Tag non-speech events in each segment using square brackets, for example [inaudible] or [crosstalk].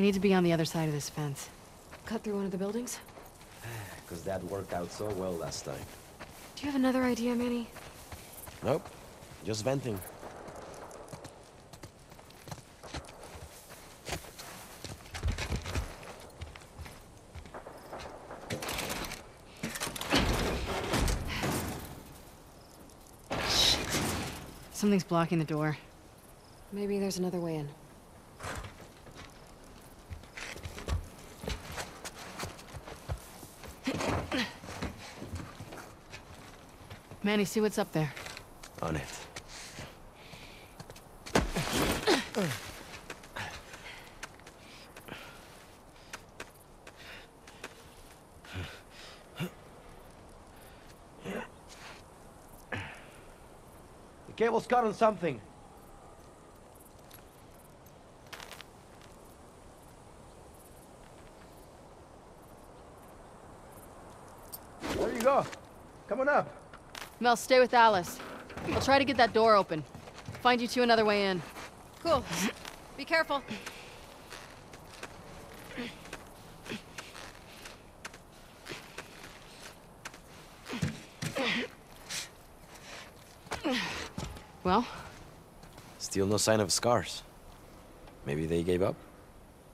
We need to be on the other side of this fence. Cut through one of the buildings? [sighs] Because that worked out so well last time. Do you have another idea, Manny? Nope. Just venting. Something's blocking the door. Maybe there's another way in. Manny, see what's up there. On it. The cable's caught on something. There you go. Come on up. Mel, stay with Alice. I'll try to get that door open. Find you two another way in. Cool. Be careful. Well, Still no sign of scars. Maybe they gave up?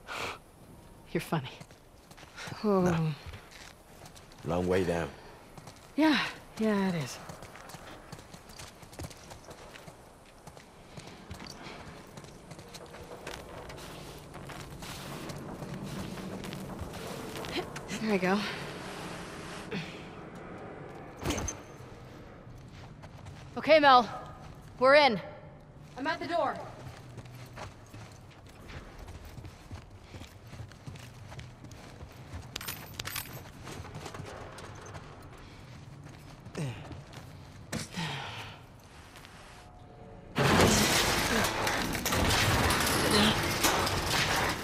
[sighs] you're funny. Oh, Long way down. Yeah, yeah, it is. There we go. Okay, Mel. We're in. I'm at the door.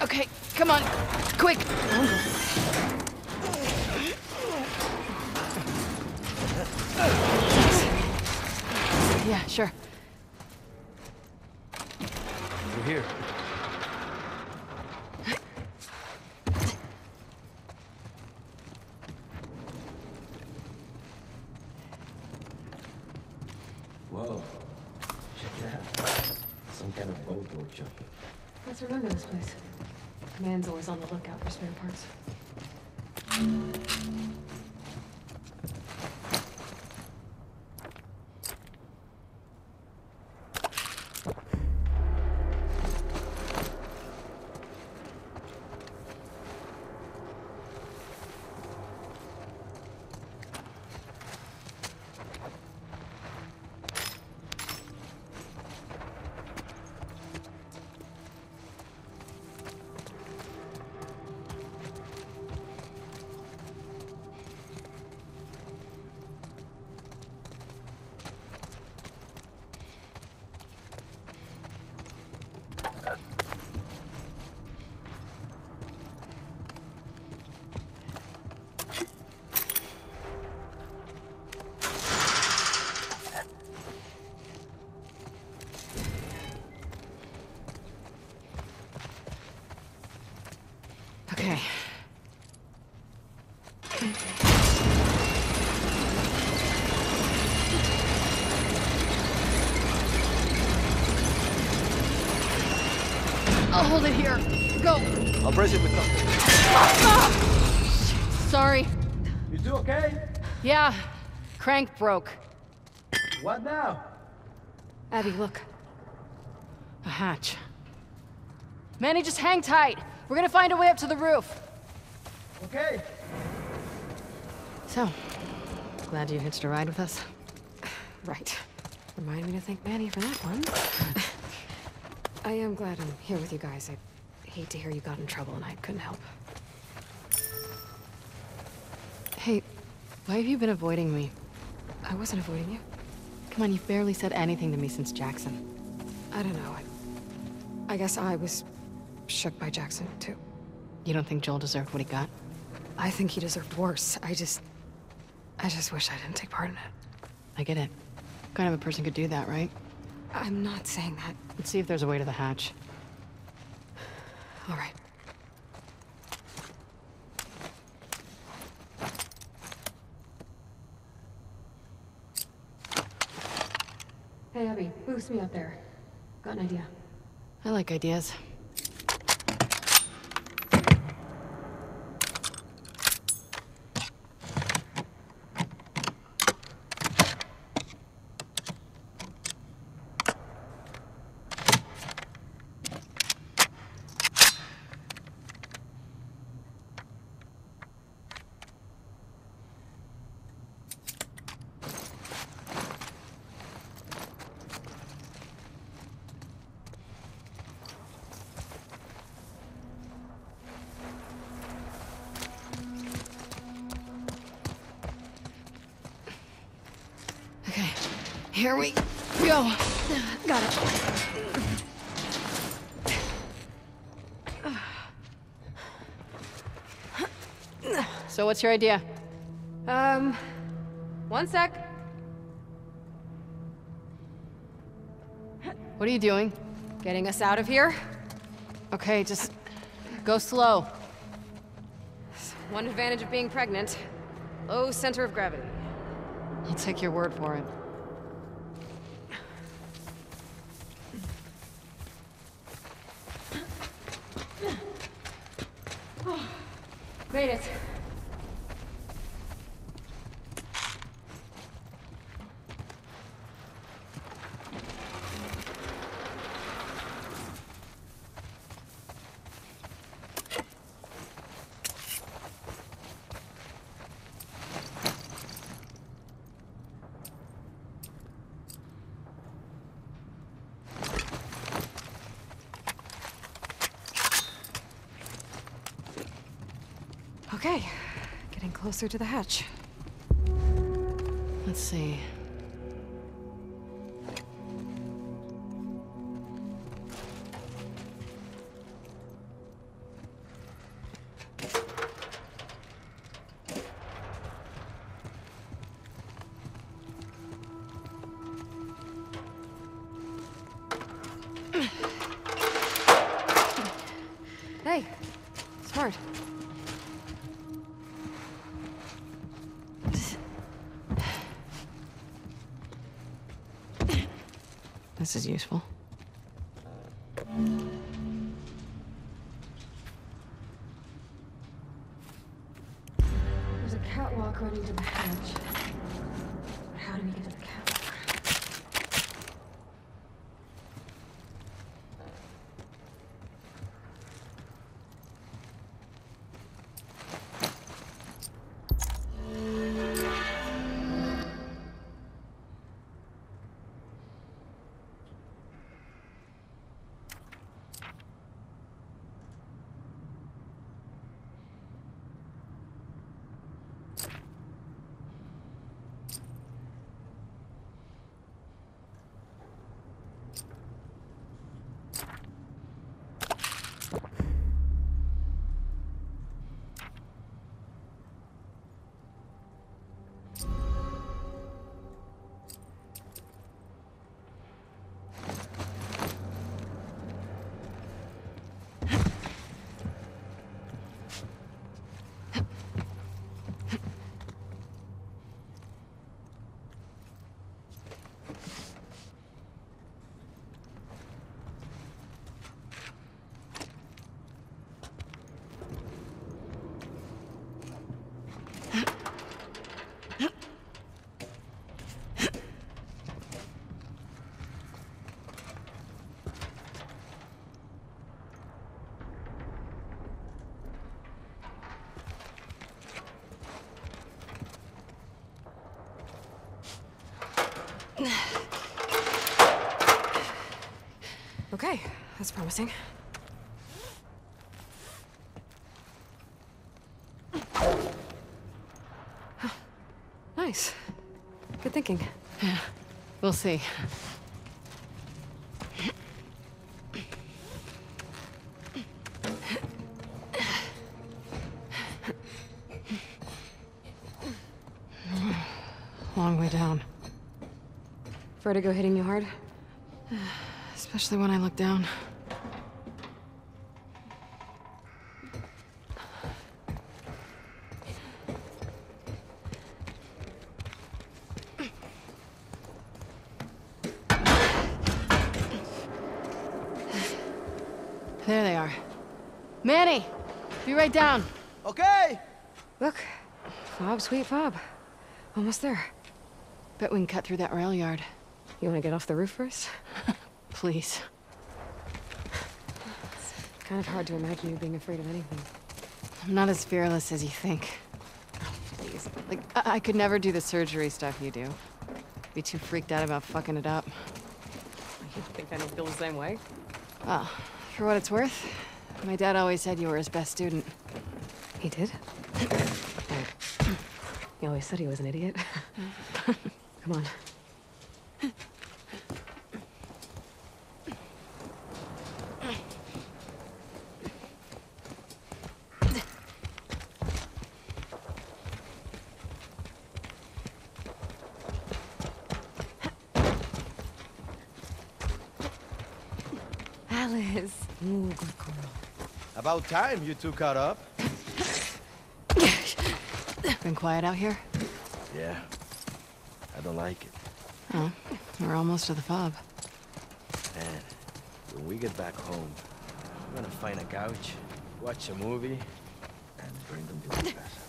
Okay, come on. Quick. Yeah, sure. We're here. Whoa. Check that out. Some kind of boat workshop. let's remember this place. Man's always on the lookout for spare parts. I'll brace it with something. Sorry. You do okay? Yeah. Crank broke. What now? Abby, look. A hatch. Manny, just hang tight. We're gonna find a way up to the roof. Okay. So, glad you hitched a ride with us. Right. Remind me to thank Manny for that one. [laughs] I am glad I'm here with you guys. I hate to hear you got in trouble and I couldn't help. Hey, why have you been avoiding me? I wasn't avoiding you. Come on, you've barely said anything to me since Jackson. I don't know. I, I guess I was shook by Jackson, too. You don't think Joel deserved what he got? I think he deserved worse. I just... I just wish I didn't take part in it. I get it. What kind of a person could do that, right? I'm not saying that. Let's see if there's a way to the hatch. All right. Hey, Abby, boost me up there. Got an idea. I like ideas. Here we go. Got it. So what's your idea? Um, one sec. What are you doing? Getting us out of here? Okay, just go slow. One advantage of being pregnant. Low center of gravity. I'll take your word for it. Made it. Okay, getting closer to the hatch. Let's see. Is useful. That's promising. Huh, Nice. Good thinking. Yeah, we'll see. Long way down, Vertigo hitting you hard? [sighs] especially when I look down. Manny! Be down. Okay. Look, fob, sweet fob. Almost there. Bet we can cut through that rail yard. You want to get off the roof first? [laughs] Please. It's Kind of hard to imagine you being afraid of anything. I'm not as fearless as you think. Please. Like, I, I could never do the surgery stuff you do. Be too freaked out about fucking it up. You think I don't feel the same way? Well, for what it's worth, my dad always said you were his best student. He did? [laughs] Oh. He always said he was an idiot. Mm. [laughs] Come on. Alice. Ooh, good girl. About time you two caught up. Been quiet out here? Yeah. I don't like it. Oh, we're almost to the fob. Man, when we get back home, I'm gonna find a couch, watch a movie, and bring them to the casa.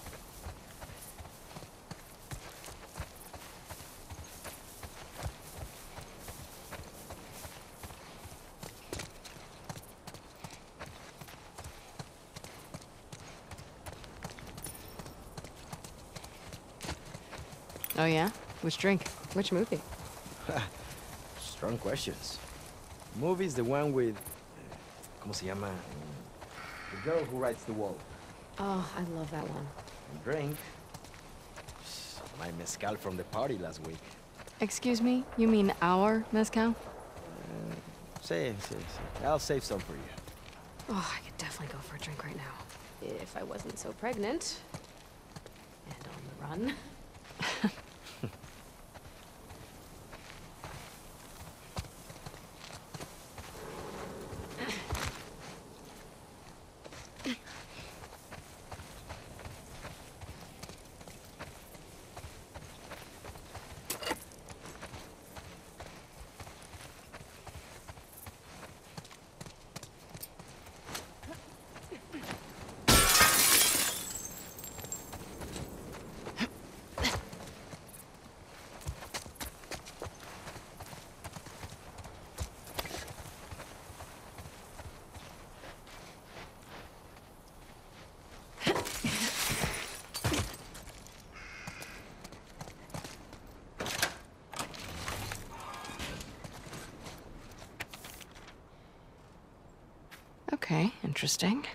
Oh yeah? Which drink? Which movie? Strong questions. Movie's the one with... ¿Cómo se llama? The girl who writes the wall. Oh, I love that one. And drink... My mezcal from the party last week. Excuse me? You mean our mezcal? Say, say, say. I'll save some for you. Oh, I could definitely go for a drink right now. If I wasn't so pregnant. And on the run. Okay, interesting.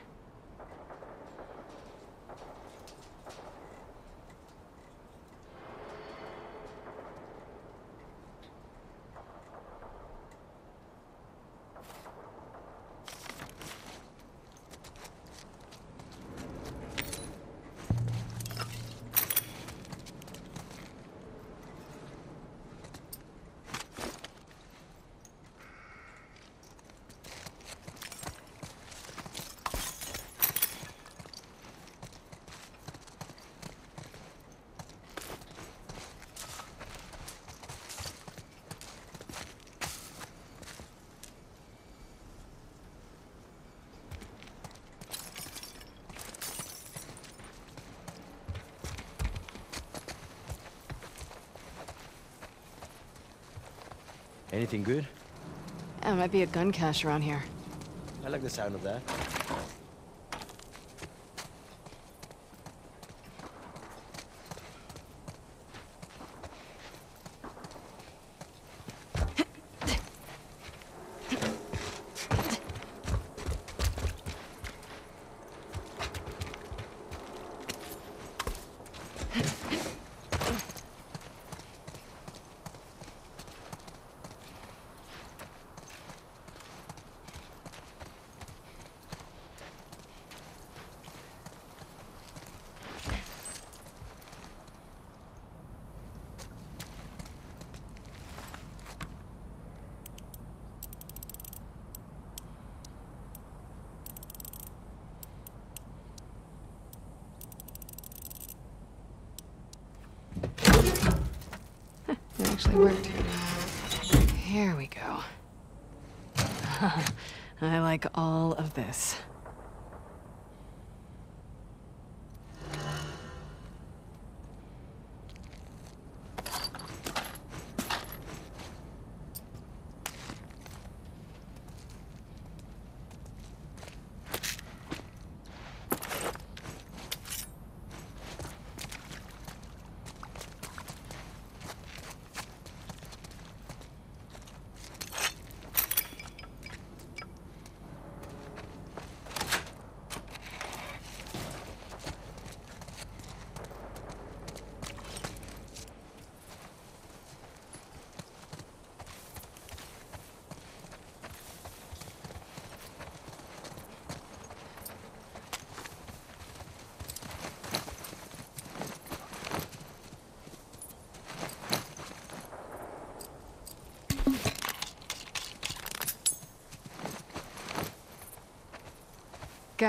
Anything good? Yeah, might be a gun cache around here. I like the sound of that. It actually worked. Here we go. [laughs] I like all of this.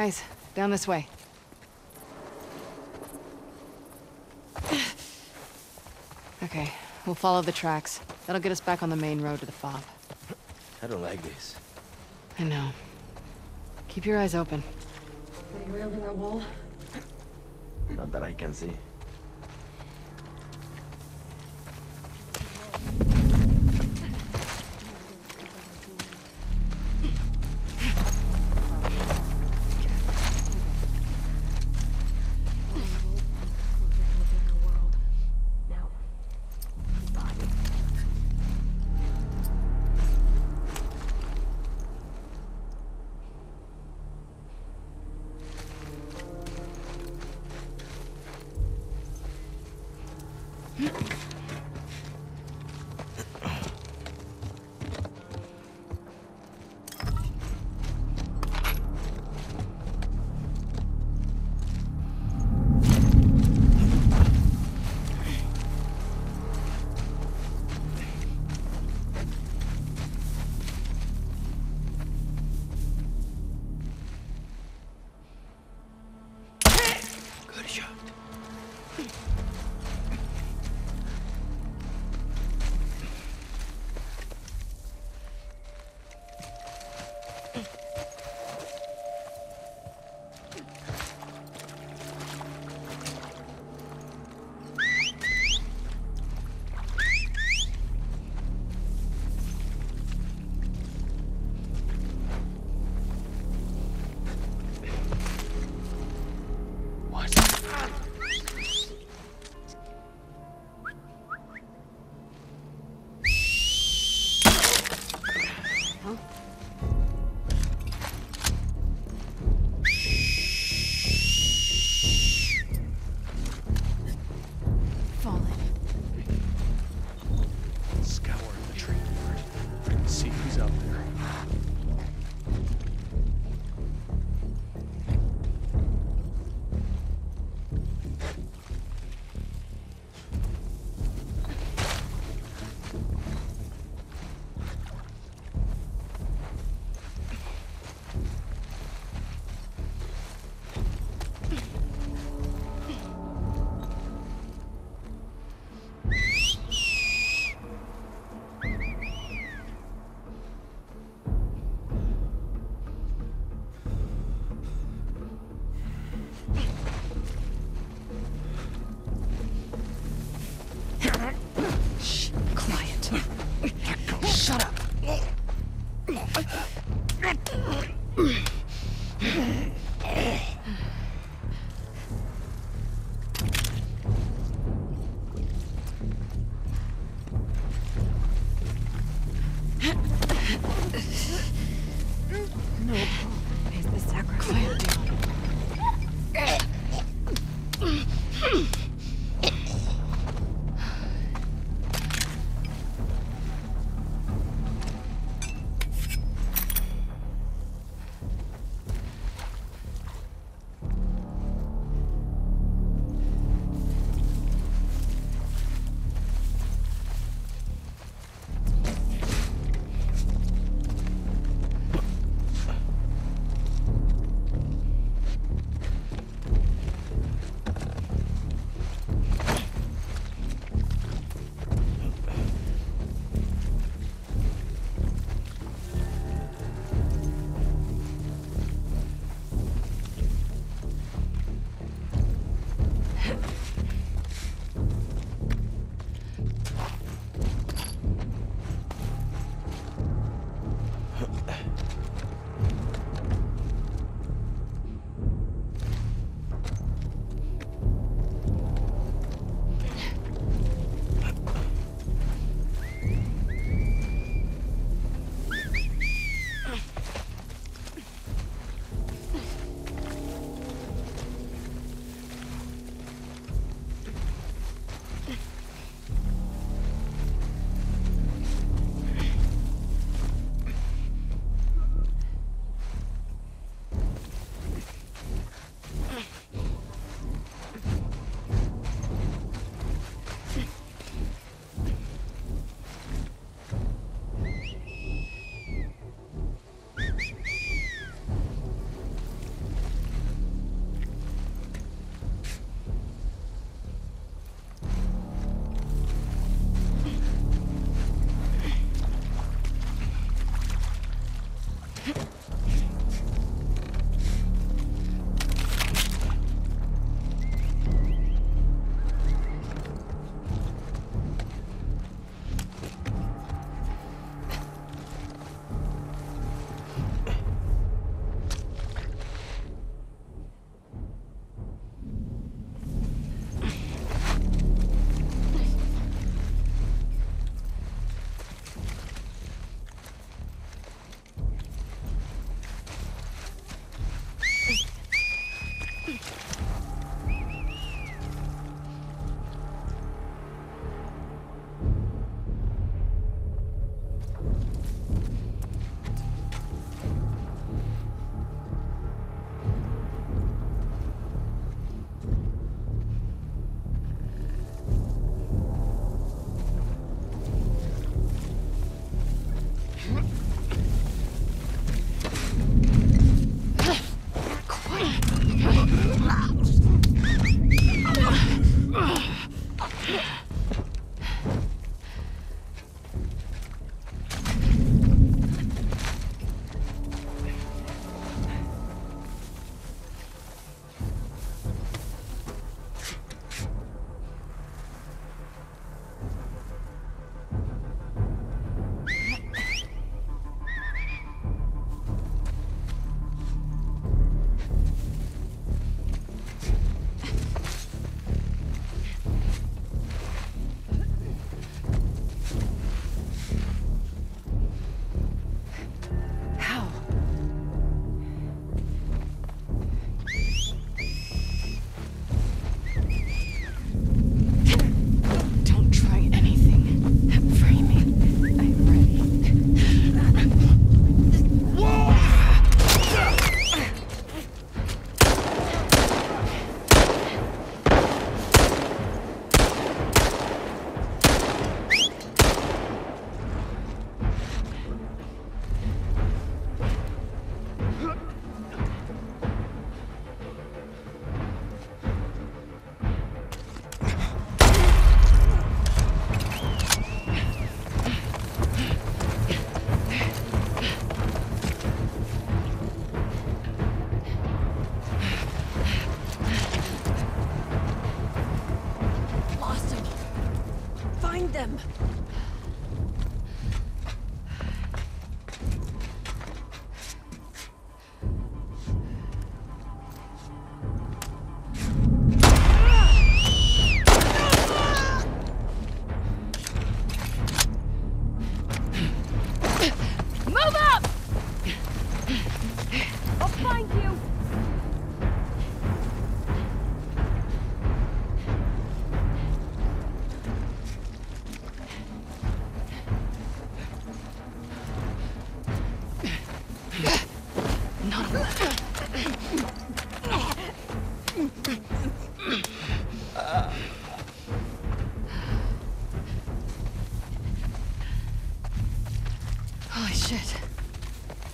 Guys, down this way. Okay, we'll follow the tracks. That'll get us back on the main road to the fob. I don't like this. I know. Keep your eyes open. Are you rounding that wall? Not that I can see.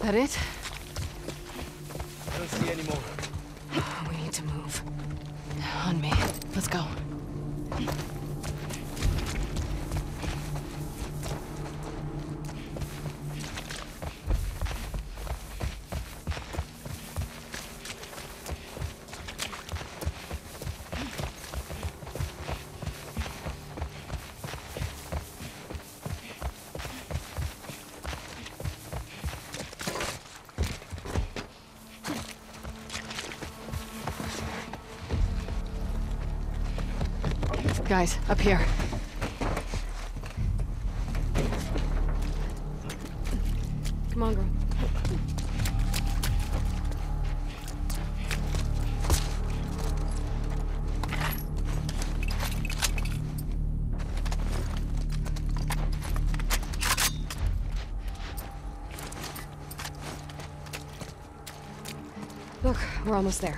that it? guys. Up here. Come on, girl. Look, we're almost there.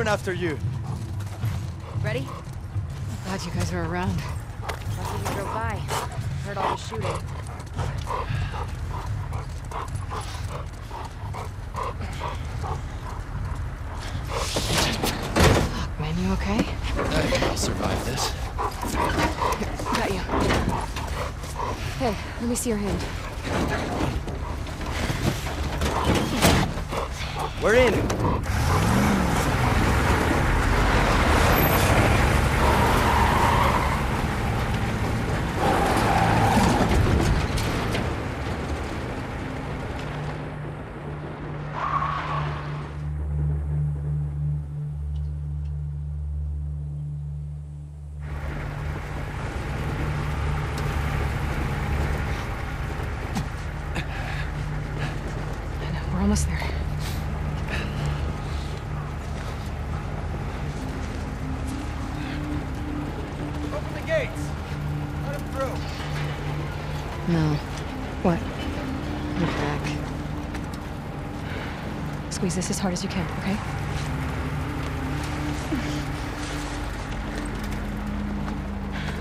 children after you. Ready? I'm glad you guys are around. Lucky we drove by. Heard all the shooting. Fuck, man, you okay? Hey, I'll survive this. Here, got you. Hey, let me see your hand. We're in. Squeeze this as hard as you can, okay?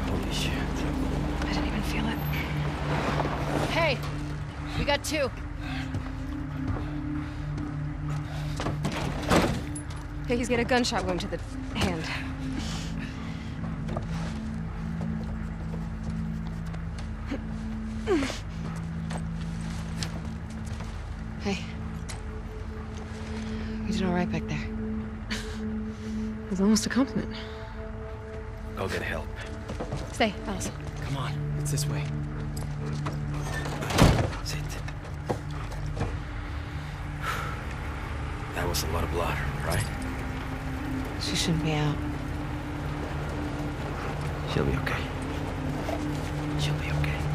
Holy shit. I didn't even feel it. Hey, we got two. Okay, he's got a gunshot wound to the hand. Did all right back there. it was almost a compliment. Go get help. Stay, Alice. Come on, it's this way. Sit. That was a lot of blood, right? She shouldn't be out. She'll be okay. She'll be okay.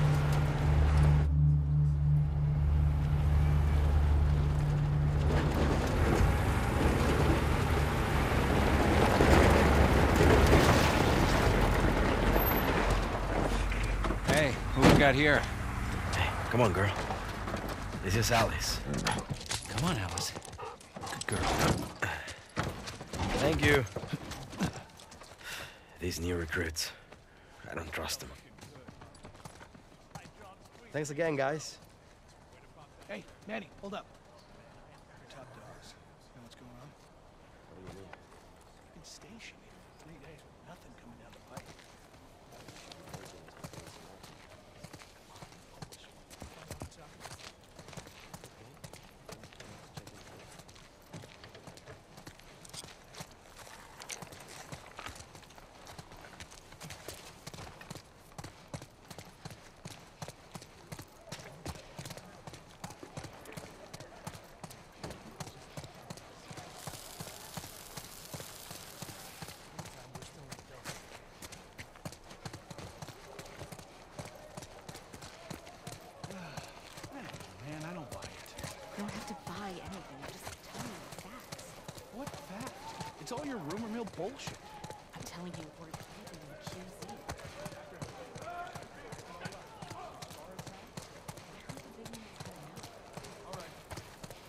Got here? Hey, come on, girl. This is Alice. Come on, Alice. Good girl. Thank you. These new recruits. I don't trust them. Thanks again, guys. Hey, Manny, hold up. Your top dogs. Know what's going on? What do you mean? Been stationed here for three days with nothing coming down the pipe. Man, I don't buy it. You don't have to buy anything. Just tell me the facts. What fact? It's all your rumor mill bullshit. I'm telling you, we're leaving the QZ.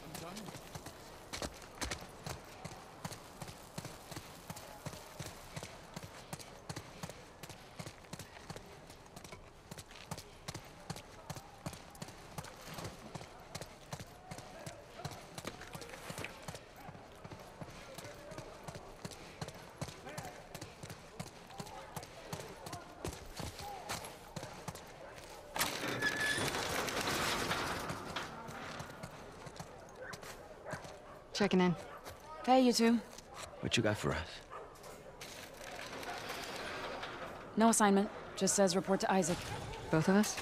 I'm done. Checking in. Hey, you two. What you got for us? No assignment. Just says report to Isaac. Both of us?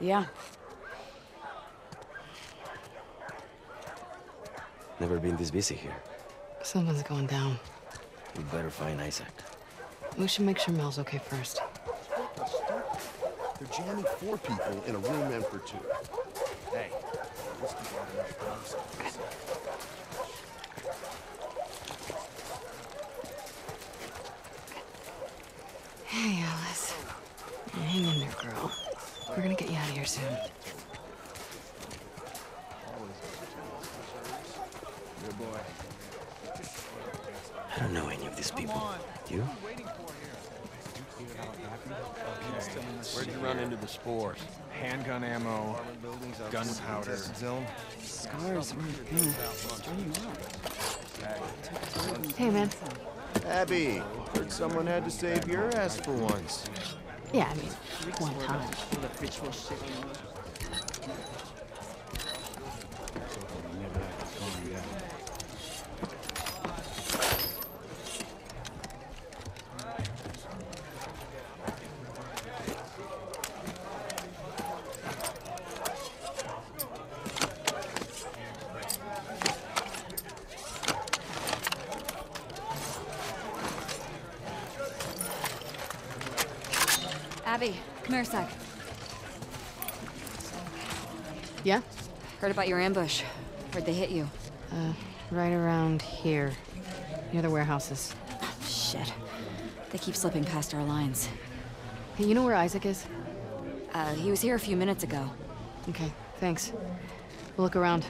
Yeah. Never been this busy here. Something's going down. We better find Isaac. We should make sure Mel's okay first. They're jamming four people in a room meant for two. Hey. Hey, Alice. Hang in there, girl. We're gonna get you out of here soon. I don't know any of these people. You? Where'd you run into the spores? Handgun ammo, gunpowder. Zone. Scars were Hey, man. Abby, heard someone had to save your ass for once. Yeah, I mean, one time. Abby, come here a sec. Yeah? Heard about your ambush. Where'd they hit you? Uh, right around here. Near the warehouses. Shit. They keep slipping past our lines. Hey, you know where Isaac is? Uh, he was here a few minutes ago. Okay, thanks. We'll look around.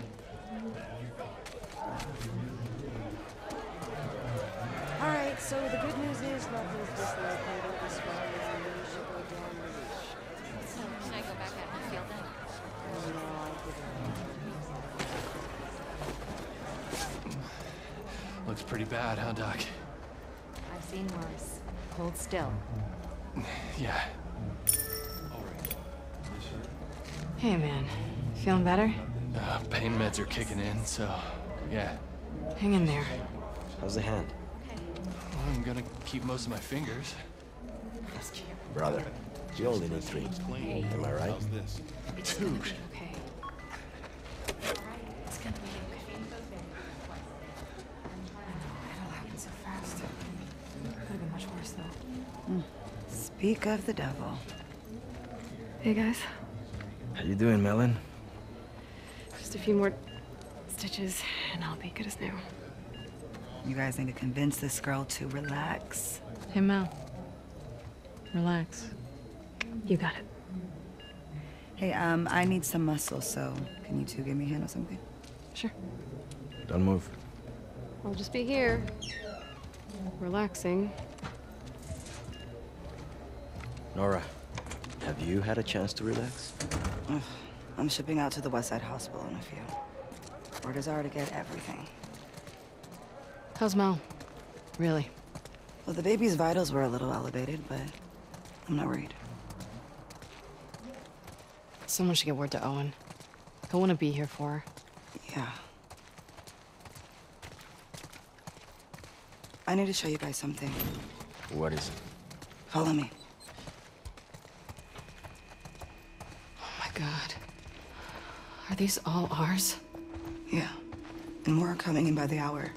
All right, so the good news is nothing's dislocated as far as the initial damage. So, should I go back out in the field then? No, I Looks pretty bad, huh, Doc? I've seen worse. Hold still. Yeah. Hey, man. Feeling better? Uh, pain meds are kicking in, so yeah. Hang in there. How's the hand? Well, I'm gonna keep most of my fingers. Brother, you only need three. Am I right? Dude, Speak of the devil. Hey, guys. How you doing, Melon? Just a few more stitches, and I'll be good as new. You guys need to convince this girl to relax. Hey, Mel. Relax. You got it. Hey, um, I need some muscle, so can you two give me a hand or something? Sure. Don't move. I'll just be here. Relaxing. Nora, have you had a chance to relax? Ugh, I'm shipping out to the West Side Hospital in a few. Orders are to get everything. How's Mel? Really? Well, the baby's vitals were a little elevated, but I'm not worried. Someone should get word to Owen. He'll want to be here for her. Yeah. I need to show you guys something. What is it? Follow me. Oh my god. Are these all ours? Yeah. And more are coming in by the hour.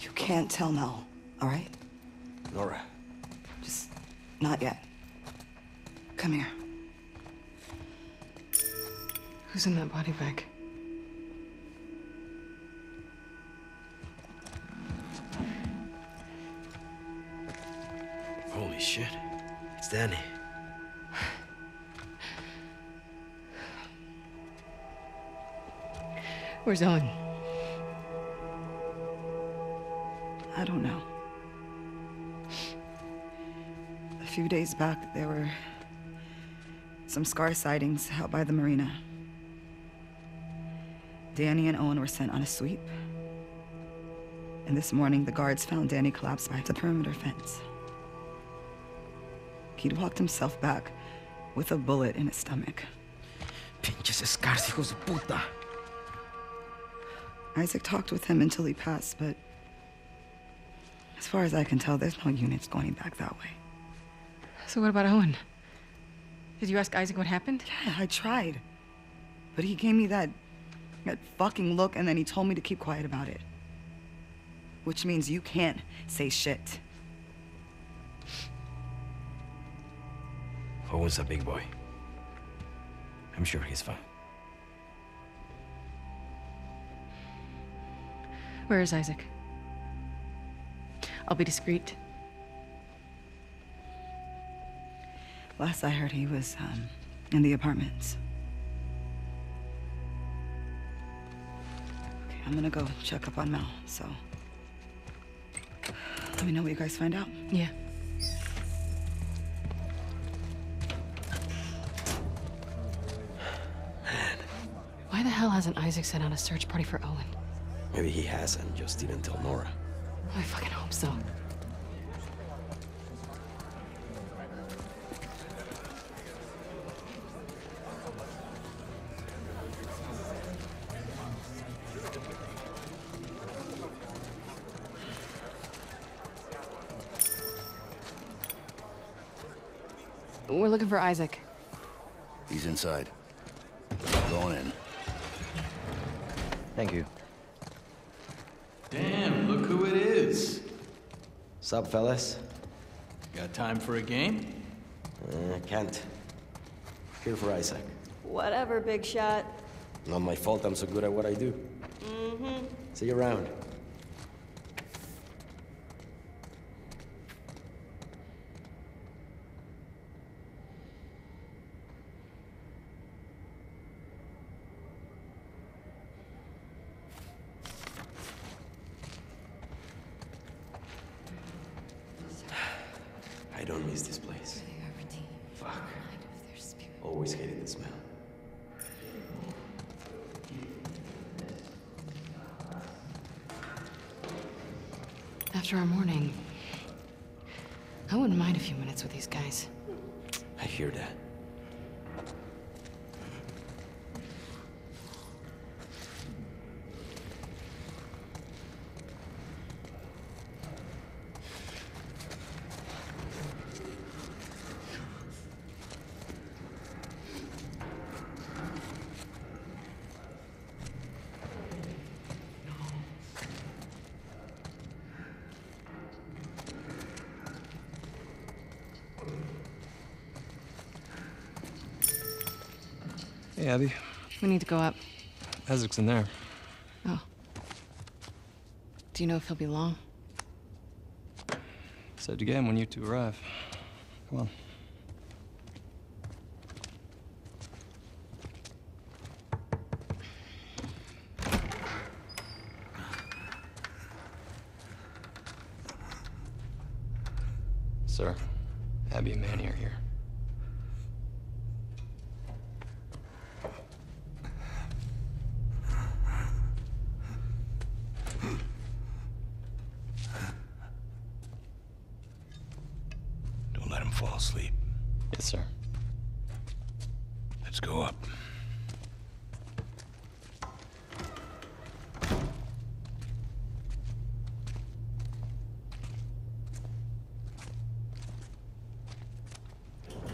You can't tell Mel, all right? Nora, Just not yet. Come here. Who's in that body bag? holy shit. It's Danny. Where's Owen? I don't know. A few days back, there were some scar sightings out by the marina. Danny and Owen were sent on a sweep. And this morning, the guards found Danny collapsed by the perimeter fence. He'd walked himself back with a bullet in his stomach. Pinches scars, hijos de puta. Isaac talked with him until he passed, but as far as I can tell, there's no units going back that way. So what about Owen? Did you ask Isaac what happened? Yeah, I tried. But he gave me that that fucking look and then he told me to keep quiet about it. Which means you can't say shit. Owen's a big boy. I'm sure he's fine. Where is Isaac? I'll be discreet. Last I heard he was um, in the apartments. Okay, I'm gonna go check up on Mel, so let me know what you guys find out. Yeah. Why the hell hasn't Isaac sent out a search party for Owen? Maybe he has and just didn't tell Nora. I fucking hope so. We're looking for Isaac. He's inside. Thank you. damn, look who it is. Sup, fellas? Got time for a game? Uh, can't. Here for Isaac. Whatever, big shot. Not my fault I'm so good at what I do. Mm-hmm. See you around. I don't miss this place. Fuck. Always hated the smell. After our morning, I wouldn't mind a few minutes with these guys. I hear that. Hey, Abby. We need to go up. Isaac's in there. Oh. Do you know if he'll be long? Said him when you two arrive. Come on. Sir, Abby and Manny are here. Don't let him fall asleep. Yes, sir. Let's go up.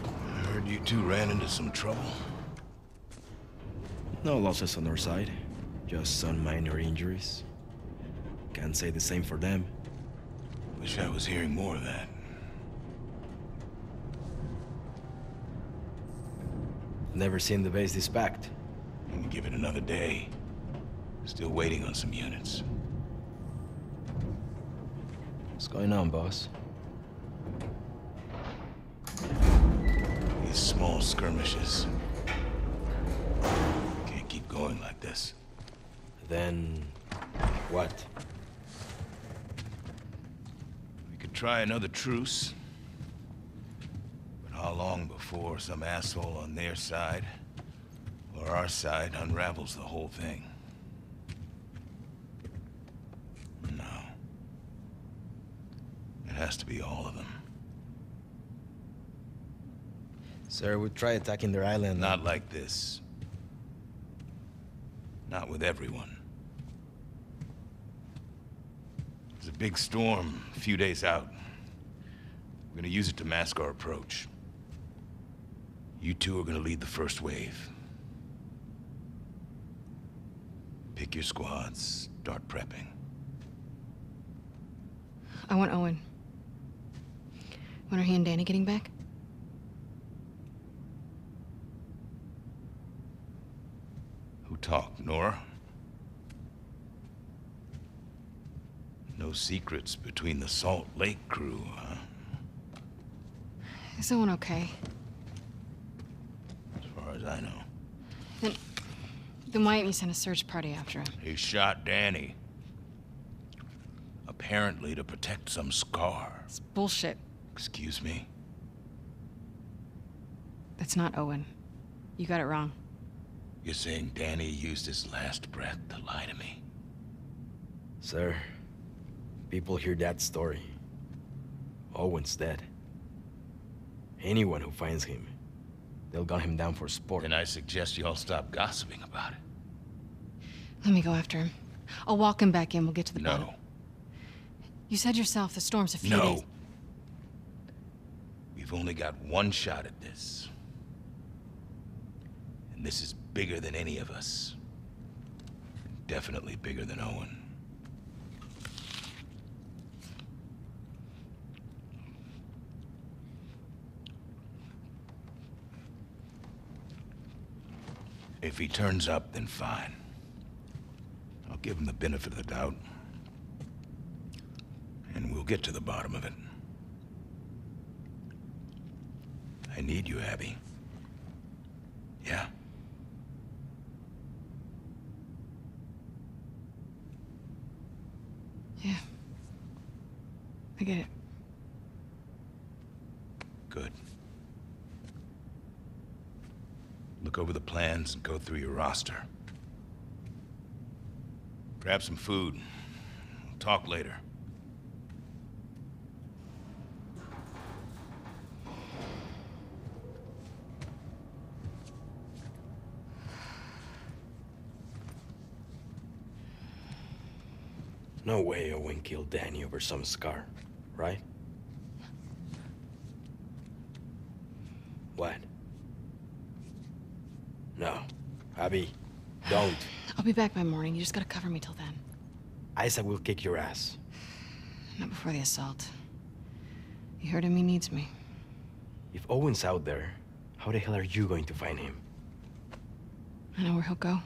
I heard you two ran into some trouble. No losses on our side. Just some minor injuries. Can't say the same for them. Wish I was hearing more of that. Never seen the base this packed. And give it another day. Still waiting on some units. What's going on, boss? These small skirmishes. Can't keep going like this. Then... what? We could try another truce. Before some asshole on their side or our side unravels the whole thing? No. It has to be all of them. Sir, we try attacking their island. Not like this. Not with everyone. There's a big storm a few days out. We're gonna use it to mask our approach. You two are gonna lead the first wave. Pick your squads, start prepping. I want Owen. When are he and Danny getting back? Who talked, Nora? No secrets between the Salt Lake crew, huh? Is Owen okay? As I know. Then, then why didn't you send a search party after him? He shot Danny. Apparently to protect some scar. It's bullshit. Excuse me? That's not Owen. You got it wrong. You're saying Danny used his last breath to lie to me? Sir, people hear that story. Owen's dead. Anyone who finds him, they'll gun him down for sport. Then I suggest you all stop gossiping about it. Let me go after him. I'll walk him back in. We'll get to the bottom. No. You said yourself the storm's a few No. days. We've only got one shot at this. And this is bigger than any of us. Definitely bigger than Owen. If he turns up, then fine. I'll give him the benefit of the doubt. And we'll get to the bottom of it. I need you, Abby. Yeah? Yeah. I get it. Good. Look over the plans and go through your roster. Grab some food. We'll talk later. No way Owen killed Danny over some scar, right? Abby, don't. I'll be back by morning. You just gotta cover me till then. Isaac will kick your ass. Not before the assault. You heard him, he needs me. If Owen's out there, how the hell are you going to find him? I know where he'll go.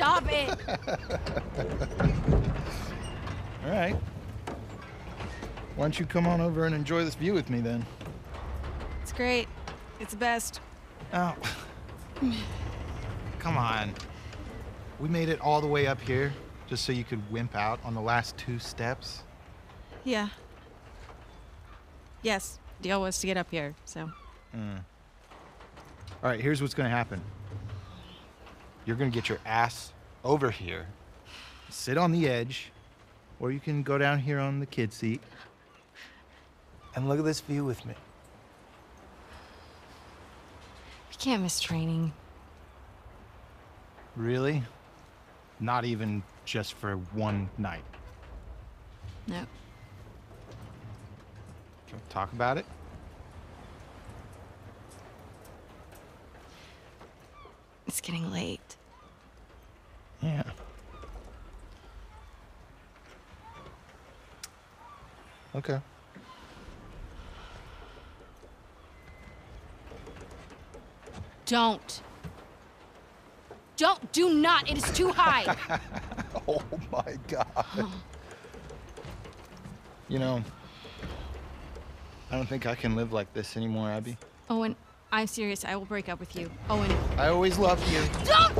Stop it. [laughs] All right. Why don't you come on over and enjoy this view with me then? It's great. It's the best. Oh. Come on. We made it all the way up here just so you could wimp out on the last two steps. Yeah. Yes, deal was to get up here, so. Hmm. All right, here's what's going to happen. You're going to get your ass over here, sit on the edge, or you can go down here on the kid seat and look at this view with me. We can't miss training. Really? Not even just for one night. No. Can we talk about it? It's getting late. Yeah. Okay. Don't. Don't. Do not. It is too high. [laughs] Oh my god. you know, I don't think I can live like this anymore, Abby. Oh, Owen, I'm serious. I will break up with you. Owen. I always loved you. Don't!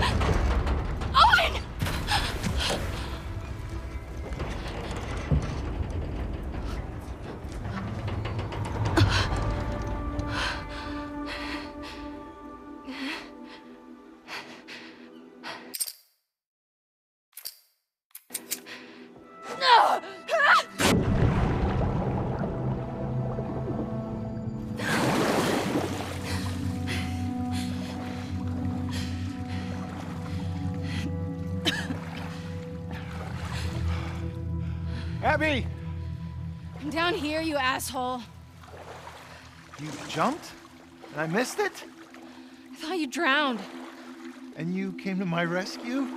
To my rescue?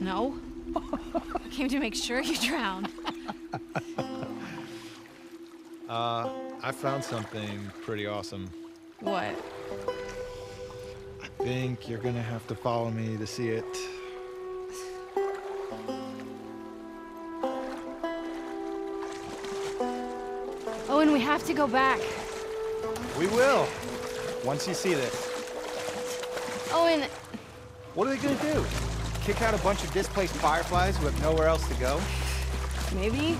No. I came to make sure you drowned. [laughs] Uh, I found something pretty awesome. What? I think you're gonna have to follow me to see it. Owen, we have to go back. We will. Once you see this. Owen, What are they gonna do? Kick out a bunch of displaced fireflies who have nowhere else to go? maybe?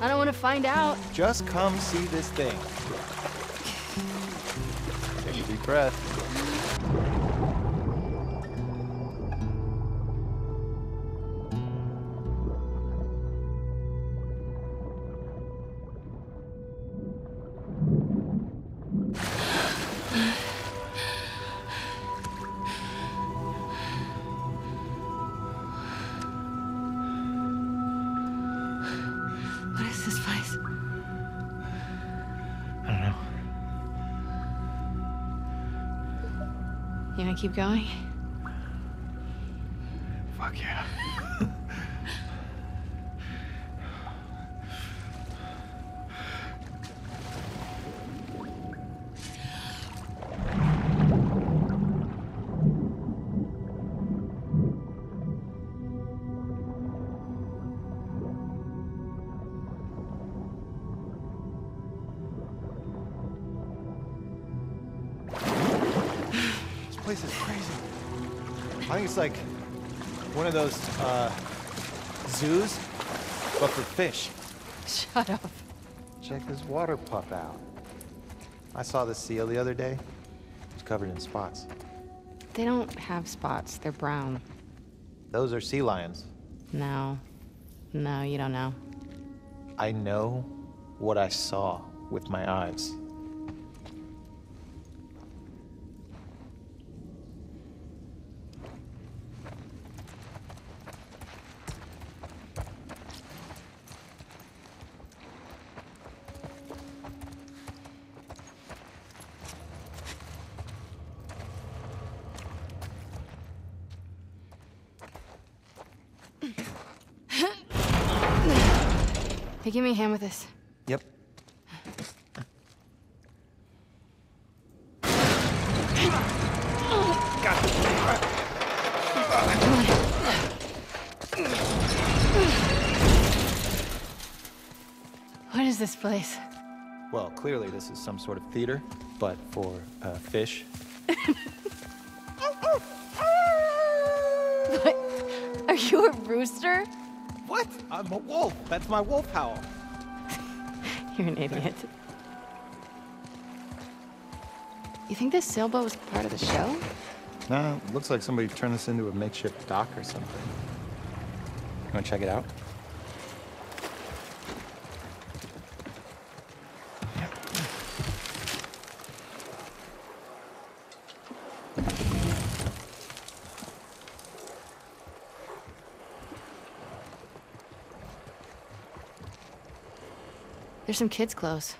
I don't want to find out. Just come see this thing. Take a deep breath. Keep going? But for fish. Shut up. Check this water pup out. I saw the seal the other day. It's covered in spots. They don't have spots. They're brown. Those are sea lions. No. No, you don't know. I know what I saw with my eyes. Hey, give me a hand with this. Yep. What is this place? Well, clearly this is some sort of theater, but for uh, fish. I'm a wolf. That's my wolf howl. [laughs] You're an idiot. You think this sailboat was part of the show? No, looks like somebody turned this into a makeshift dock or something. You wanna check it out? There's some kids' clothes.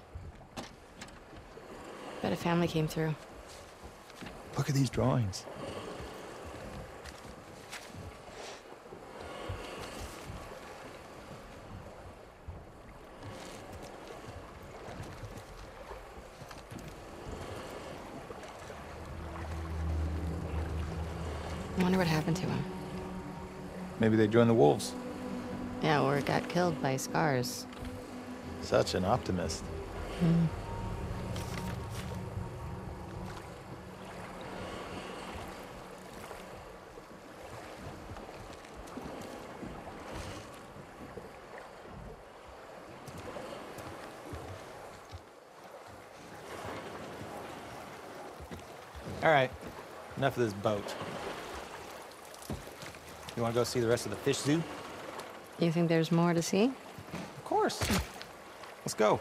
Bet a family came through. Look at these drawings. I wonder what happened to him. Maybe they joined the wolves. Yeah, or got killed by scars. Such an optimist. All right, enough of this boat. You want to go see the rest of the fish zoo? You think there's more to see? Of course. Let's go.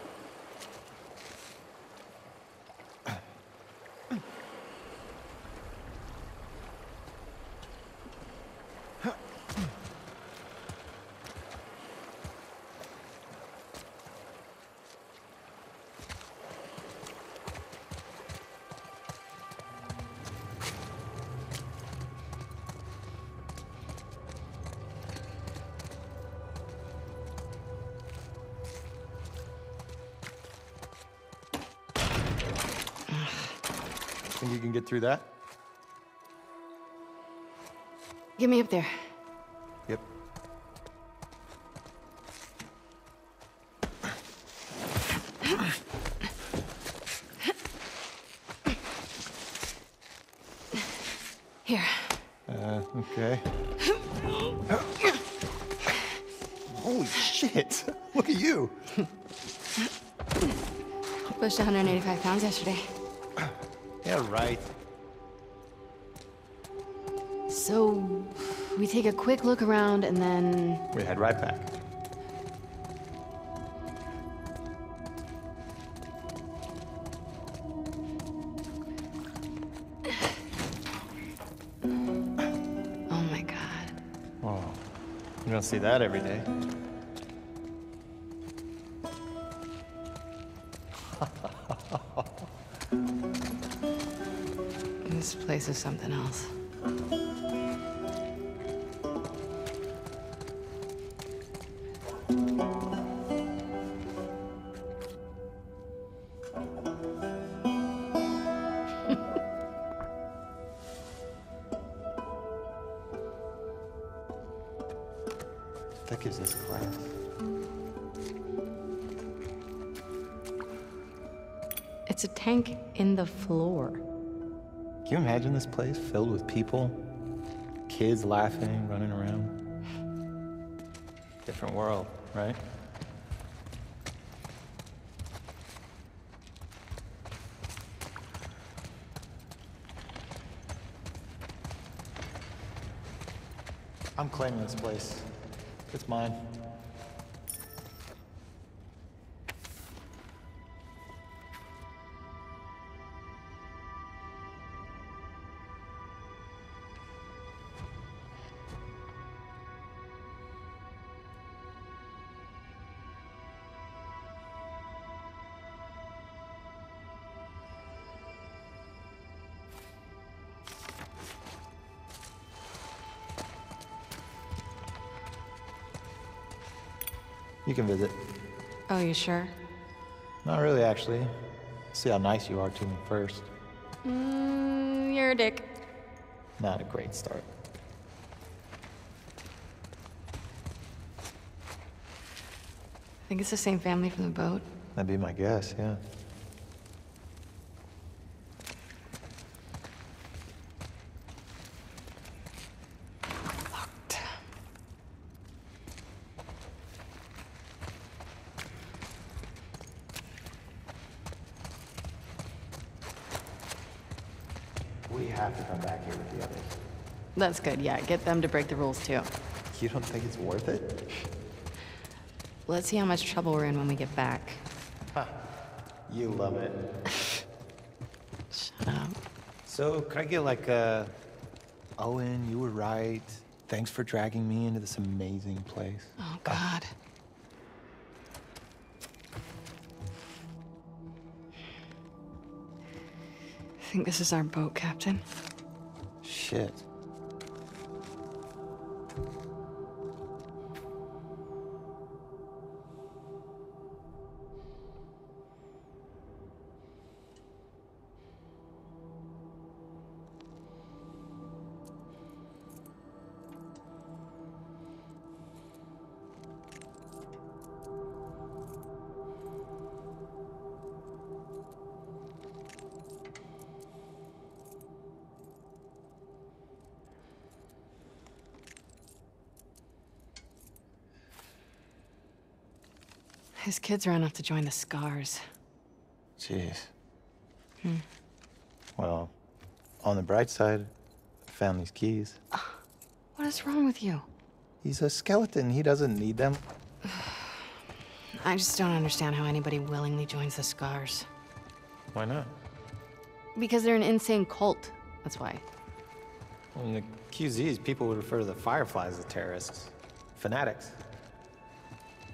Through that? Get me up there. Yep. Here. Uh, okay. Holy shit! [laughs] Look at you! Pushed 185 pounds yesterday. A quick look around and then. We head right back. Oh my god. Oh, you don't see that every day. [laughs] This place is something else. in the floor. Can you imagine this place filled with people? Kids laughing, running around. Different world, right? I'm claiming this place. It's mine. Can visit. Oh, you sure? Not really, actually. See how nice you are to me first. Mm, you're a dick. Not a great start. I think it's the same family from the boat? That'd be my guess, yeah. Locked. We have to come back here with the others. That's good, yeah. Get them to break the rules too. You don't think it's worth it? Let's see how much trouble we're in when we get back. You love it. [laughs] Shut up. So, could I get like a. Owen, you were right. Thanks for dragging me into this amazing place. Oh, God. I think this is our boat, Captain? Shit. Kids ran off to join the Scars. Jeez. Hmm. Well, on the bright side, I found these keys. What is wrong with you? He's a skeleton. He doesn't need them. [sighs] I just don't understand how anybody willingly joins the Scars. Why not? Because they're an insane cult. That's why. Well, in the QZs, people would refer to the Fireflies as terrorists. Fanatics.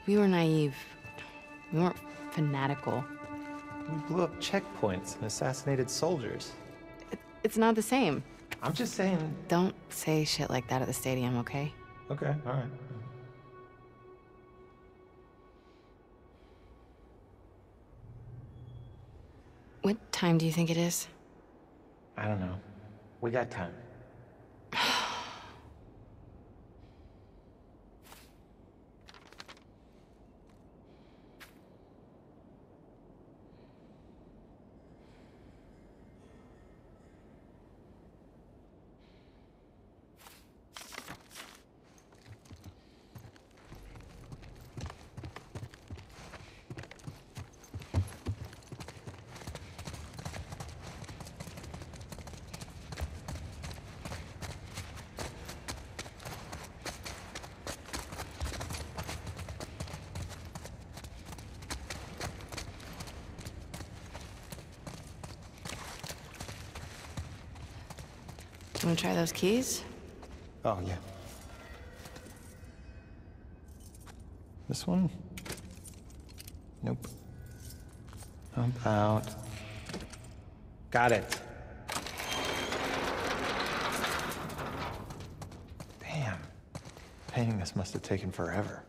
We were naive. We weren't fanatical. We blew up checkpoints and assassinated soldiers. It's not the same. I'm just saying. Don't say shit like that at the stadium, okay? Okay, all right. What time do you think it is? I don't know. We got time. To try those keys? Oh, yeah. This one? Nope. How about. Got it. Damn. Painting this must have taken forever.